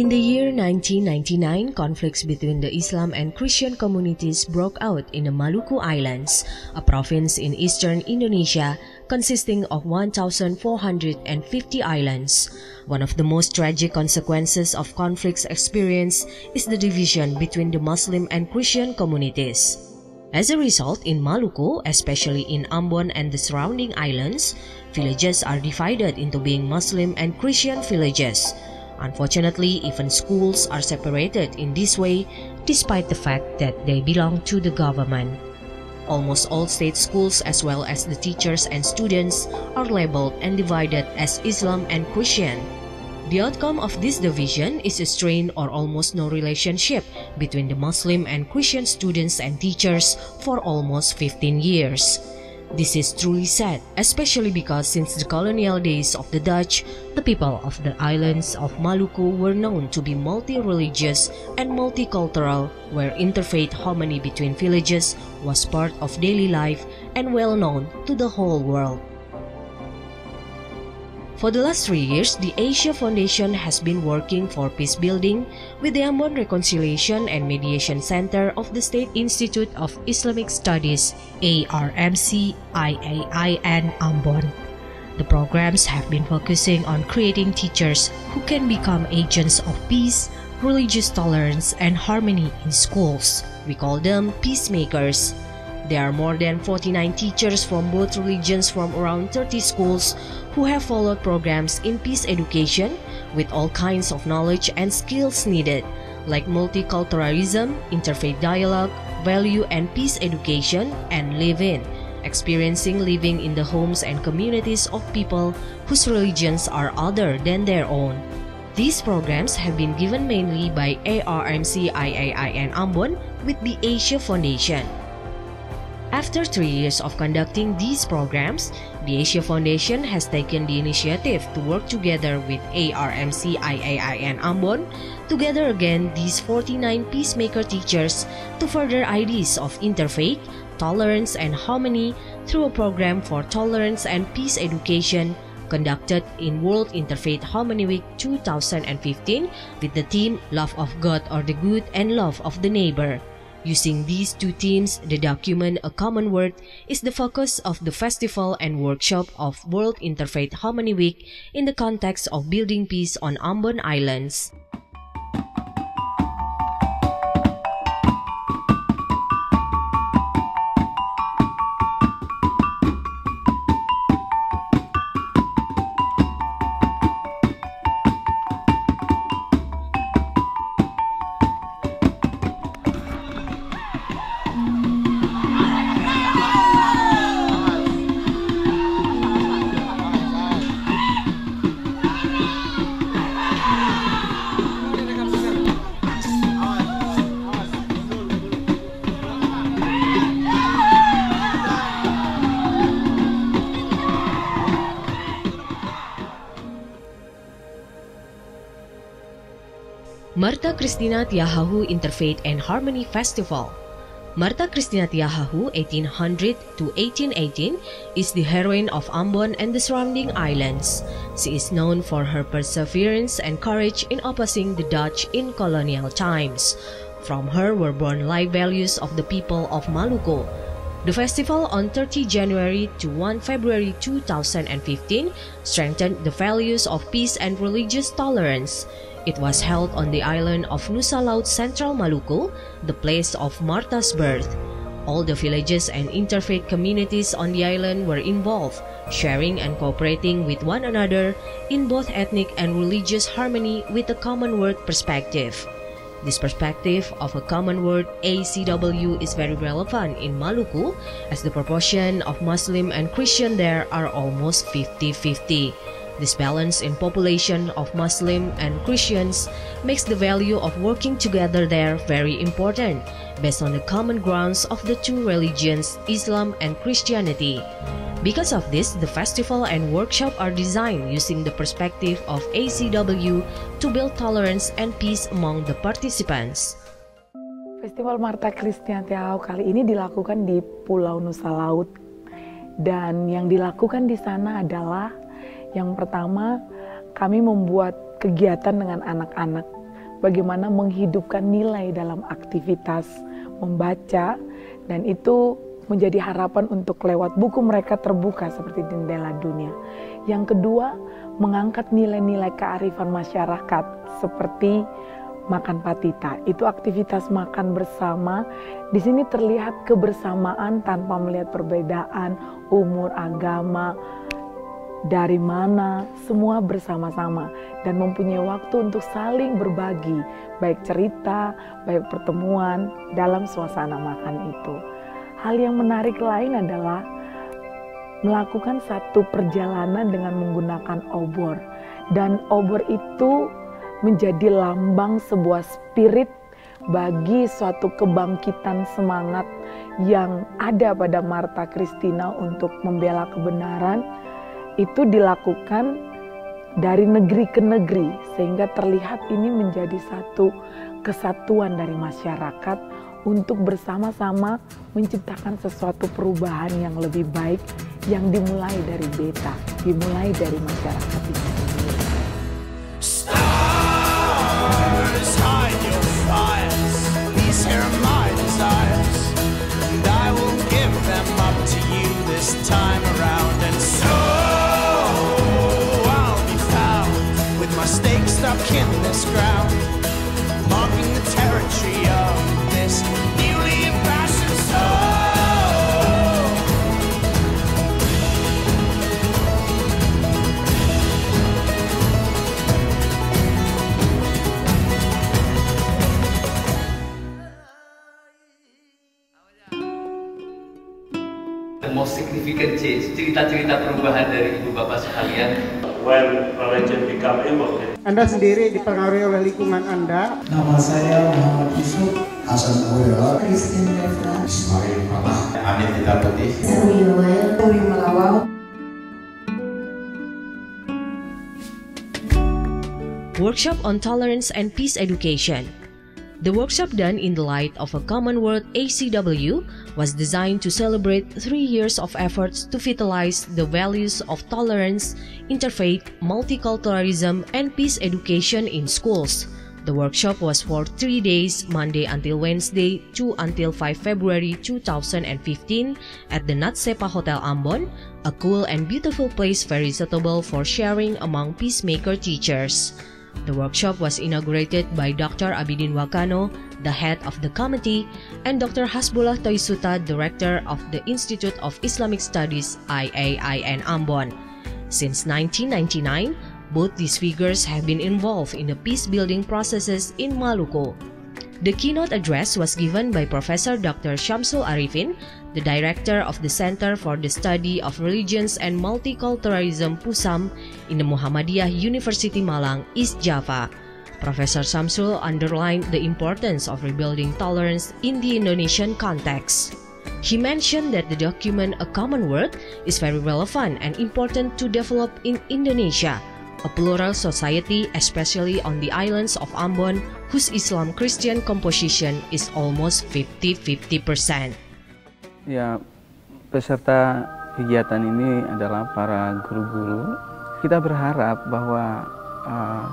In the year 1999, conflicts between the Islam and Christian communities broke out in the Maluku Islands, a province in eastern Indonesia consisting of 1,450 islands. One of the most tragic consequences of conflicts experienced is the division between the Muslim and Christian communities. As a result, in Maluku, especially in Ambon and the surrounding islands, villages are divided into being Muslim and Christian villages. Unfortunately, even schools are separated in this way despite the fact that they belong to the government. Almost all state schools as well as the teachers and students are labeled and divided as Islam and Christian. The outcome of this division is a strained or almost no relationship between the Muslim and Christian students and teachers for almost 15 years. This is truly sad, especially because since the colonial days of the Dutch, the people of the islands of Maluku were known to be multi-religious and multicultural, where interfaith harmony between villages was part of daily life and well known to the whole world. For the last three years, the Asia Foundation has been working for peace building with the Ambon Reconciliation and Mediation Center of the State Institute of Islamic Studies, ARMC IAIN Ambon. The programs have been focusing on creating teachers who can become agents of peace, religious tolerance, and harmony in schools. We call them peacemakers. There are more than 49 teachers from both religions from around 30 schools who have followed programs in peace education with all kinds of knowledge and skills needed, like multiculturalism, interfaith dialogue, value and peace education, and live-in, experiencing living in the homes and communities of people whose religions are other than their own. These programs have been given mainly by ARMC IAIN Ambon with the Asia Foundation. After three years of conducting these programs, the Asia Foundation has taken the initiative to work together with ARMC IAIN Ambon, together again these 49 peacemaker teachers to further ideas of interfaith, tolerance and harmony through a program for tolerance and peace education conducted in World Interfaith Harmony Week 2015 with the theme Love of God or the Good and Love of the Neighbor. Using these two themes, the document A Common Word is the focus of the festival and workshop of World Interfaith Harmony Week in the context of building peace on Ambon Islands. Marta Christina Tiahahu Interfaith and Harmony Festival. Marta Christina Tiahahu, 1800 to 1818, is the heroine of Ambon and the surrounding islands. She is known for her perseverance and courage in opposing the Dutch in colonial times. From her were born life values of the people of Maluku. The festival on 30 January to 1 February 2015 strengthened the values of peace and religious tolerance. It was held on the island of Nusa Laut Central Maluku, the place of Martha's birth. All the villages and interfaith communities on the island were involved, sharing and cooperating with one another in both ethnic and religious harmony with a common word perspective. This perspective of a common word ACW is very relevant in Maluku as the proportion of Muslim and Christian there are almost 50-50. This balance in population of Muslim and Christians makes the value of working together there very important, based on the common grounds of the two religions, Islam and Christianity. Because of this, the festival and workshop are designed using the perspective of ACW to build tolerance and peace among the participants. Festival Marta Christian Tiao kali ini dilakukan di Pulau Nusa Laut dan yang dilakukan di sana adalah yang pertama, kami membuat kegiatan dengan anak-anak bagaimana menghidupkan nilai dalam aktivitas membaca dan itu menjadi harapan untuk lewat buku mereka terbuka seperti jendela dunia. Yang kedua, mengangkat nilai-nilai kearifan masyarakat seperti makan patita. Itu aktivitas makan bersama. Di sini terlihat kebersamaan tanpa melihat perbedaan umur, agama, dari mana, semua bersama-sama dan mempunyai waktu untuk saling berbagi, baik cerita, baik pertemuan dalam suasana makan itu. Hal yang menarik lain adalah melakukan satu perjalanan dengan menggunakan obor. Dan obor itu menjadi lambang sebuah spirit bagi suatu kebangkitan semangat yang ada pada Marta Christina untuk membela kebenaran itu dilakukan dari negeri ke negeri sehingga terlihat ini menjadi satu kesatuan dari masyarakat untuk bersama-sama menciptakan sesuatu perubahan yang lebih baik yang dimulai dari beta, dimulai dari masyarakat itu sendiri. Stars, hide your fires. These here are my desires. And I will give them up to you this time around. Cerita-cerita perubahan dari ibu bapak sekalian. when religion become important. Anda sendiri dipengaruhi oleh lingkungan Anda. Nama saya Muhammad Yusuf Hasan Mulya Kristen Devra Ismail Pamah Amin Tidak Putih Zerwi Yoel Uri Melawau Workshop on Tolerance and Peace Education. The workshop done in the light of a common world ACW was designed to celebrate three years of efforts to vitalize the values of tolerance, interfaith, multiculturalism, and peace education in schools. The workshop was for three days, Monday until Wednesday, 2 until 5 February 2015, at the Natsepa Hotel Ambon, a cool and beautiful place very suitable for sharing among peacemaker teachers. The workshop was inaugurated by Dr. Abidin Wakano, the head of the committee, and Dr. Hasbullah Toisuta, director of the Institute of Islamic Studies IAIN Ambon. Since 1999, both these figures have been involved in the peace building processes in Maluku. The keynote address was given by Professor Dr. Shamsul Arifin, the director of the Center for the Study of Religions and Multiculturalism PUSAM in the Muhammadiyah University Malang, East Java. Professor Samsul underlined the importance of rebuilding tolerance in the Indonesian context. He mentioned that the document A Common World is very relevant and important to develop in Indonesia, a plural society, especially on the islands of Ambon, whose Islam Christian composition is almost 50 50%. Ya, peserta kegiatan ini adalah para guru-guru. Kita berharap bahwa uh,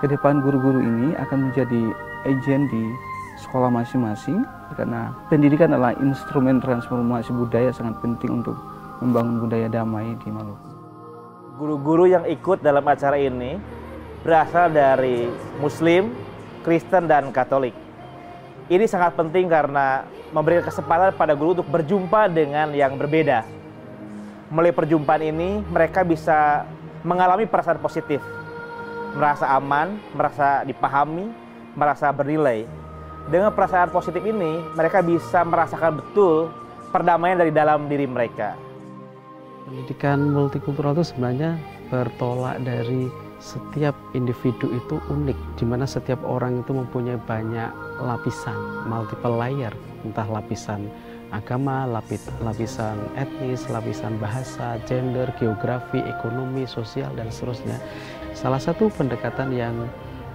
ke depan guru-guru ini akan menjadi agen di sekolah masing-masing karena pendidikan adalah instrumen transformasi budaya sangat penting untuk membangun budaya damai di Maluku. Guru-guru yang ikut dalam acara ini berasal dari Muslim, Kristen, dan Katolik. Ini sangat penting karena memberikan kesempatan pada guru untuk berjumpa dengan yang berbeda. Melalui perjumpaan ini, mereka bisa mengalami perasaan positif, merasa aman, merasa dipahami, merasa bernilai. Dengan perasaan positif ini, mereka bisa merasakan betul perdamaian dari dalam diri mereka. Pendidikan multikultural itu sebenarnya bertolak dari setiap individu itu unik, di mana setiap orang itu mempunyai banyak lapisan, multiple layer, entah lapisan agama, lapis, lapisan etnis, lapisan bahasa, gender, geografi, ekonomi, sosial, dan seterusnya. Salah satu pendekatan yang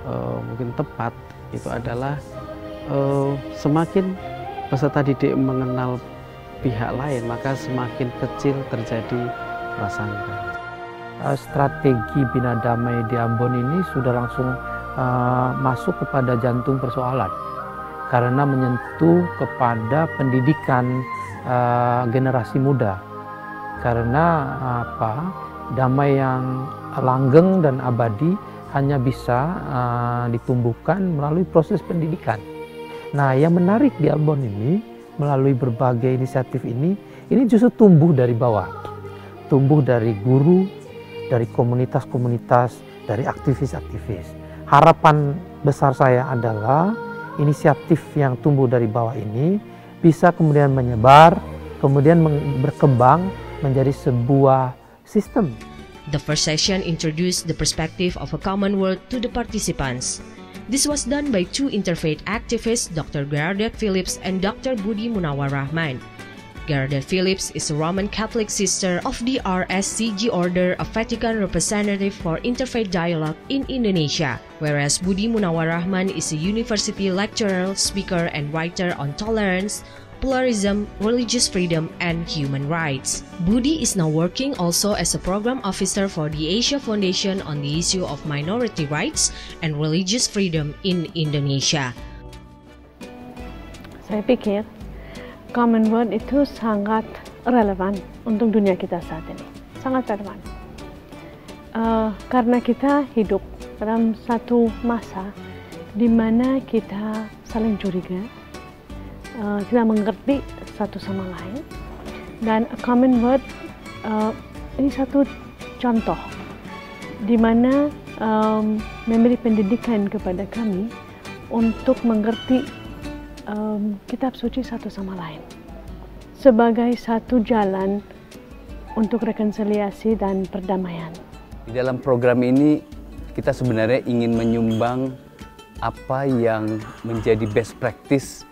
uh, mungkin tepat itu adalah uh, semakin peserta didik mengenal pihak lain, maka semakin kecil terjadi prasangka. Strategi Bina Damai di Ambon ini sudah langsung uh, masuk kepada jantung persoalan karena menyentuh kepada pendidikan uh, generasi muda. Karena apa? Damai yang langgeng dan abadi hanya bisa uh, ditumbuhkan melalui proses pendidikan. Nah, yang menarik di Albon ini melalui berbagai inisiatif ini, ini justru tumbuh dari bawah, tumbuh dari guru, dari komunitas-komunitas, dari aktivis-aktivis. Harapan besar saya adalah inisiatif yang tumbuh dari bawah ini bisa kemudian menyebar, kemudian berkembang menjadi sebuah sistem The first session introduced the perspective of a common world to the participants. This was done by two interfaith activists, Dr. Gerardet Phillips and Dr. Budi Munawar Rahman. Gerardet Phillips is a Roman Catholic sister of the RSCG Order, a Vatican representative for interfaith dialogue in Indonesia, whereas Budi Munawar Rahman is a university lecturer, speaker, and writer on tolerance, pluralism, religious freedom, and human rights. Budi is now working also as a program officer for the Asia Foundation on the issue of minority rights and religious freedom in Indonesia. Saya pikir Commonwealth itu sangat relevan untuk dunia kita saat ini, sangat relevan. Uh, karena kita hidup dalam satu masa di mana kita saling curiga, uh, kita mengerti satu sama lain dan a common word uh, ini satu contoh di mana um, memberi pendidikan kepada kami untuk mengerti um, kitab suci satu sama lain sebagai satu jalan untuk rekonsiliasi dan perdamaian. Di dalam program ini kita sebenarnya ingin menyumbang apa yang menjadi best practice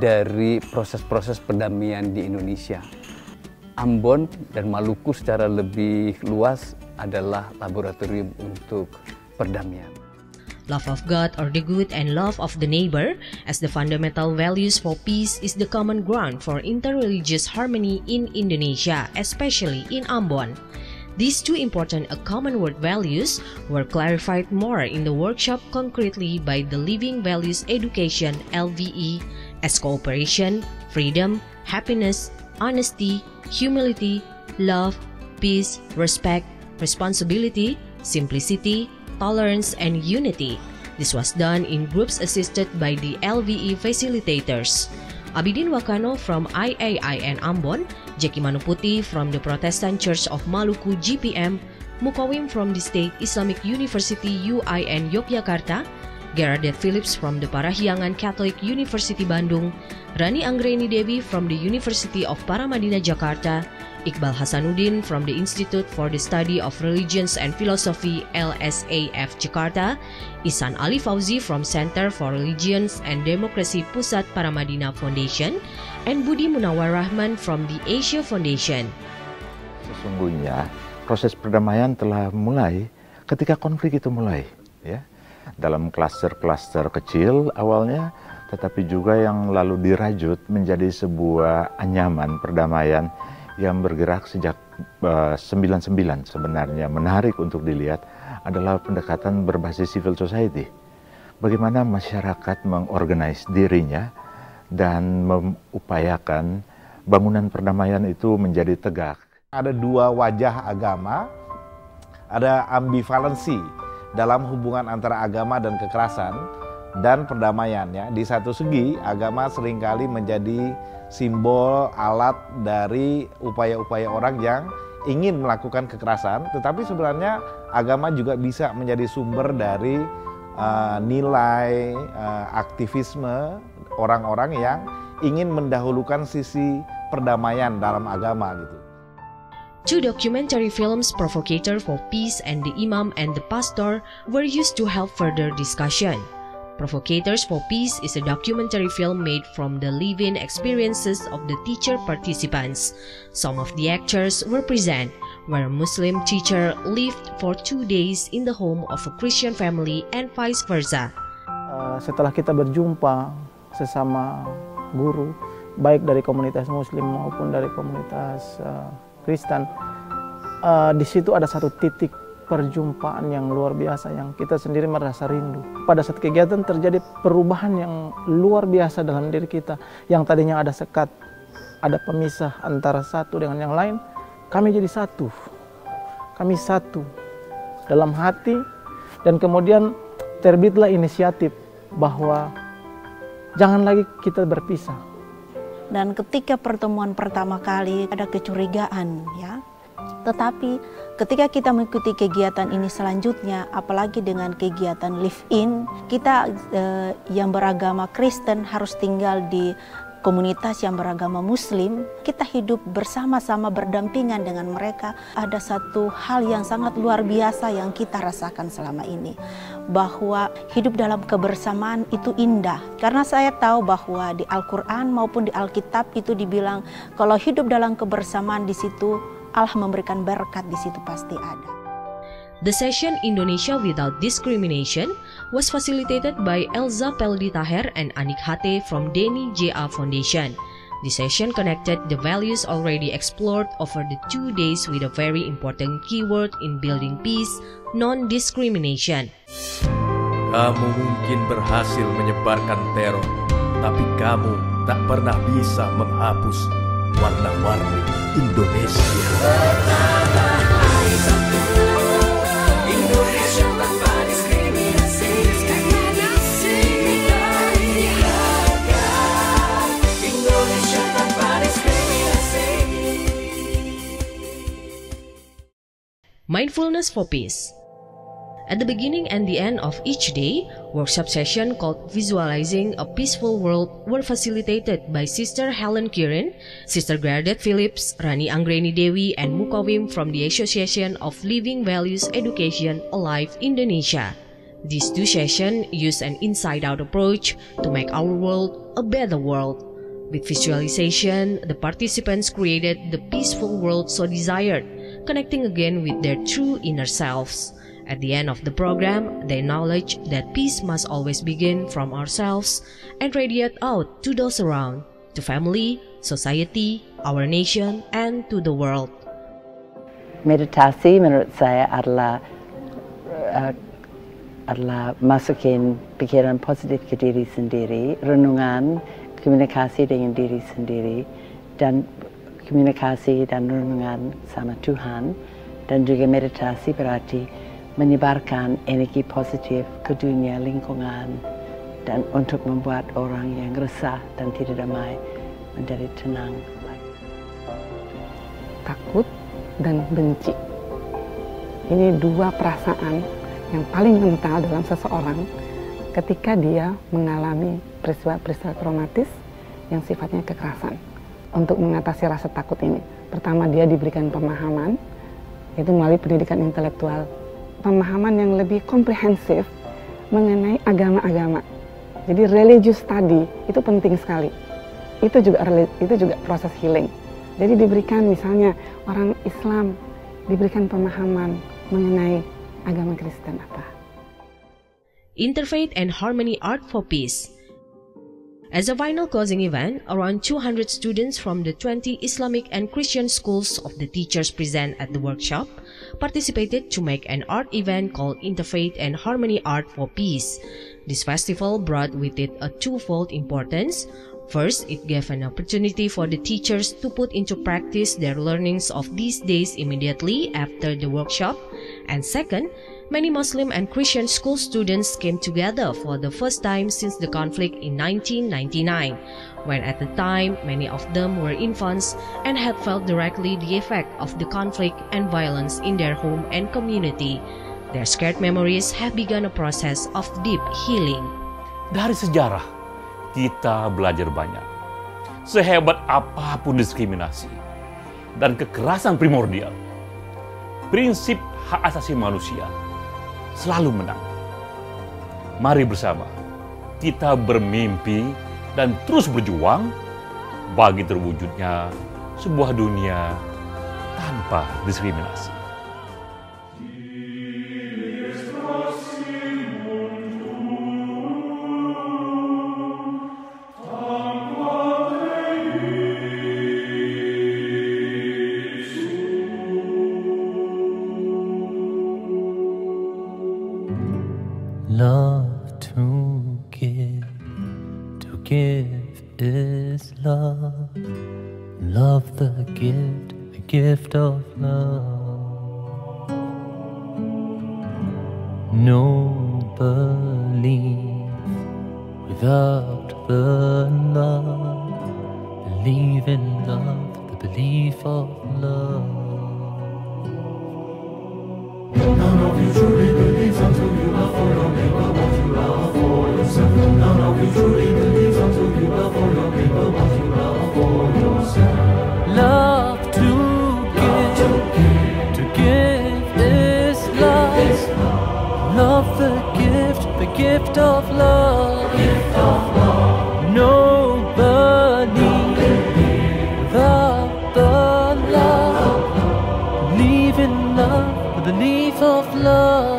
dari proses-proses perdamaian di Indonesia. Ambon dan Maluku secara lebih luas adalah laboratorium untuk perdamaian. Love of God or the good and love of the neighbor as the fundamental values for peace is the common ground for interreligious harmony in Indonesia, especially in Ambon. These two important a common word values were clarified more in the workshop concretely by the Living Values Education LVE as cooperation, freedom, happiness, honesty, humility, love, peace, respect, responsibility, simplicity, tolerance, and unity. This was done in groups assisted by the LVE facilitators. Abidin Wakano from IAIN Ambon, Jackie Manuputi from the Protestant Church of Maluku GPM, Mukawim from the State Islamic University UIN Yogyakarta, Gerardet Phillips from the Parahyangan Catholic University Bandung, Rani Anggreni Devi from the University of Paramadina Jakarta, Iqbal Hasanuddin from the Institute for the Study of Religions and Philosophy LSAF Jakarta, Isan Ali Fauzi from Center for Religions and Democracy Pusat Paramadina Foundation, and Budi Munawar Rahman from the Asia Foundation. Sesungguhnya proses perdamaian telah mulai ketika konflik itu mulai, ya. Dalam klaster-klaster kecil awalnya, tetapi juga yang lalu dirajut menjadi sebuah anyaman perdamaian yang bergerak sejak uh, 99 sebenarnya. Menarik untuk dilihat adalah pendekatan berbasis civil society. Bagaimana masyarakat mengorganize dirinya dan mengupayakan bangunan perdamaian itu menjadi tegak. Ada dua wajah agama, ada ambivalensi dalam hubungan antara agama dan kekerasan dan perdamaian ya. Di satu segi agama sering kali menjadi simbol alat dari upaya-upaya orang yang ingin melakukan kekerasan, tetapi sebenarnya agama juga bisa menjadi sumber dari uh, nilai uh, aktivisme orang-orang yang ingin mendahulukan sisi perdamaian dalam agama gitu. Two documentary films, Provocator for Peace and The Imam and the Pastor, were used to help further discussion. Provocators for Peace is a documentary film made from the living experiences of the teacher participants. Some of the actors were present, where a Muslim teacher lived for two days in the home of a Christian family and vice versa. Uh, setelah kita berjumpa sesama guru, baik dari komunitas Muslim maupun dari komunitas uh, Kristen, uh, di situ ada satu titik perjumpaan yang luar biasa yang kita sendiri merasa rindu. Pada saat kegiatan terjadi perubahan yang luar biasa dalam diri kita. Yang tadinya ada sekat, ada pemisah antara satu dengan yang lain, kami jadi satu. Kami satu dalam hati dan kemudian terbitlah inisiatif bahwa jangan lagi kita berpisah. Dan ketika pertemuan pertama kali ada kecurigaan ya. Tetapi ketika kita mengikuti kegiatan ini selanjutnya, apalagi dengan kegiatan live in, kita eh, yang beragama Kristen harus tinggal di komunitas yang beragama Muslim, kita hidup bersama-sama berdampingan dengan mereka. Ada satu hal yang sangat luar biasa yang kita rasakan selama ini, bahwa hidup dalam kebersamaan itu indah. Karena saya tahu bahwa di Al-Quran maupun di Alkitab itu dibilang kalau hidup dalam kebersamaan di situ Allah memberikan berkat di situ pasti ada. The session Indonesia Without Discrimination was facilitated by Elza Peldi Taher and Anik Hate from Deni JA Foundation. The session connected the values already explored over the two days with a very important keyword in building peace, non-discrimination. Kamu mungkin berhasil menyebarkan teror, tapi kamu tak pernah bisa menghapus warna-warni Indonesia. Indonesia tanpa diskriminasi Indonesia tanpa Mindfulness for Peace At the beginning and the end of each day, workshop session called Visualizing a Peaceful World were facilitated by Sister Helen Kieran, Sister Gradette Phillips, Rani Anggreni Dewi, and Mukawim from the Association of Living Values Education Alive Indonesia. These two sessions use an inside-out approach to make our world a better world. With visualization, the participants created the peaceful world so desired, connecting again with their true inner selves. At the end of the program, they acknowledge that peace must always begin from ourselves and radiate out to those around, to family, society, our nation, and to the world. Meditasi menurut saya adalah uh, adalah masukin pikiran positif ke diri sendiri, renungan, komunikasi dengan diri sendiri, dan komunikasi dan renungan sama Tuhan, dan juga meditasi berarti menyebarkan energi positif ke dunia lingkungan dan untuk membuat orang yang resah dan tidak damai menjadi tenang. Takut dan benci. Ini dua perasaan yang paling kental dalam seseorang ketika dia mengalami peristiwa-peristiwa traumatis yang sifatnya kekerasan. Untuk mengatasi rasa takut ini, pertama dia diberikan pemahaman, yaitu melalui pendidikan intelektual pemahaman yang lebih komprehensif mengenai agama-agama. Jadi religious study itu penting sekali. Itu juga itu juga proses healing. Jadi diberikan misalnya orang Islam diberikan pemahaman mengenai agama Kristen apa. Interfaith and Harmony Art for Peace As a final closing event, around 200 students from the 20 Islamic and Christian schools of the teachers present at the workshop participated to make an art event called Interfaith and Harmony Art for Peace. This festival brought with it a twofold importance. First, it gave an opportunity for the teachers to put into practice their learnings of these days immediately after the workshop. And second, many Muslim and Christian school students came together for the first time since the conflict in 1999, when at the time many of them were infants and had felt directly the effect of the conflict and violence in their home and community. Their scared memories have begun a process of deep healing. Dari sejarah, kita belajar banyak. Sehebat apa pun diskriminasi dan kekerasan primordial, prinsip hak asasi manusia selalu menang. Mari bersama kita bermimpi dan terus berjuang bagi terwujudnya sebuah dunia tanpa diskriminasi. Love, the belief of love. None of you truly believes until you love for your neighbor what you love for yourself. None of you truly believes until you love for your neighbor what you love for yourself. Love to give, to give is love. Love the gift, the gift of love. Nobody love.